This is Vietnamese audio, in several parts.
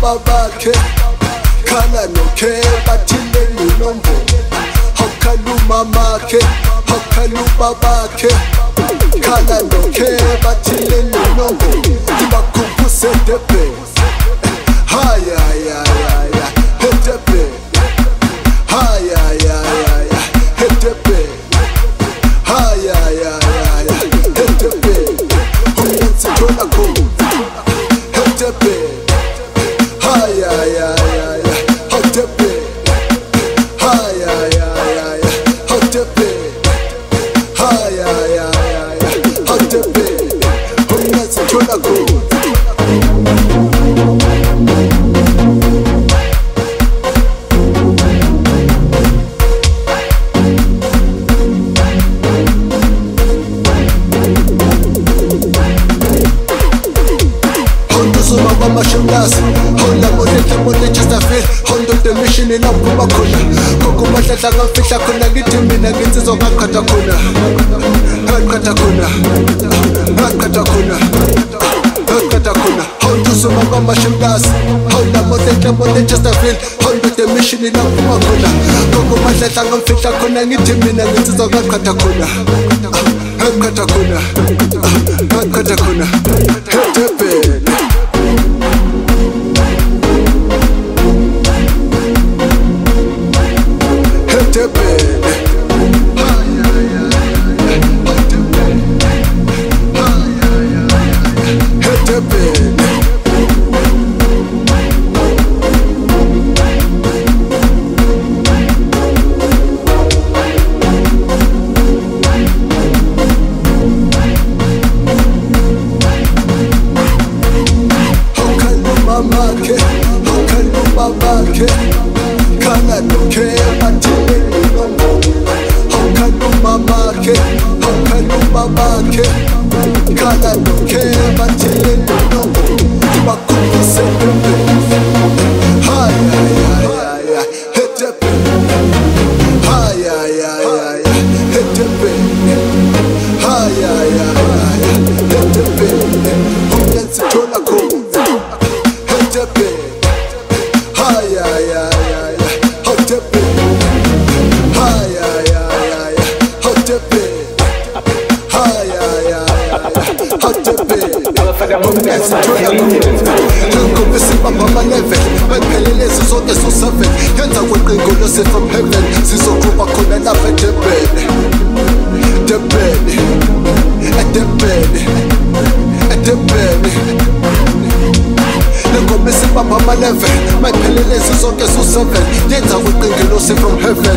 baba bakhe. Khala nokhe bathile nginombolo hawukhala umamakhe hawukhala ubabakhe khala nokhe bathile nginombolo ngibakhumbuse edebheni hayayayaya edebheni hayayayaya edebheni hayayayaya edebheni umyenzi thola khona. us Hold up, hold it, hold it, just a fail Hold up the mission in up kuma khona Kokumahla hlanga mfihla khona ngithi mina nginsizwa ngaqhatha khona Ngaqhatha khona Ngaqhatha khona Ngaqhatha khona Hold to some of my shimdas Hold up, hold it, hold it, just a fail Hold up the mission in up kuma khona Kokumahla hlanga mfihla khona ngithi mina nginsizwa ngaqhatha khona Ngaqhatha khona Ngaqhatha khona Hey, hey, hey Khala nokhe bathile nginombo Ngibakhombise debhe Haya ya ya ya Hedebhe Haya ya ya ya Hedebhe Haya ya ya ya Hedebhe Umnyansi thola khona uchotepe njengobesimamamaneven wephelelezi zonke so-seven yenza kweqingo lwasefrom heaven sizoqhuba khona lapha edurban durban edurban edurban njengoba esibamba ama-leven so-seven heaven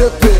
TP